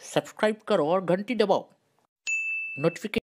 Subscribe करो और घंटी दबाओ। नोटिफिकेशन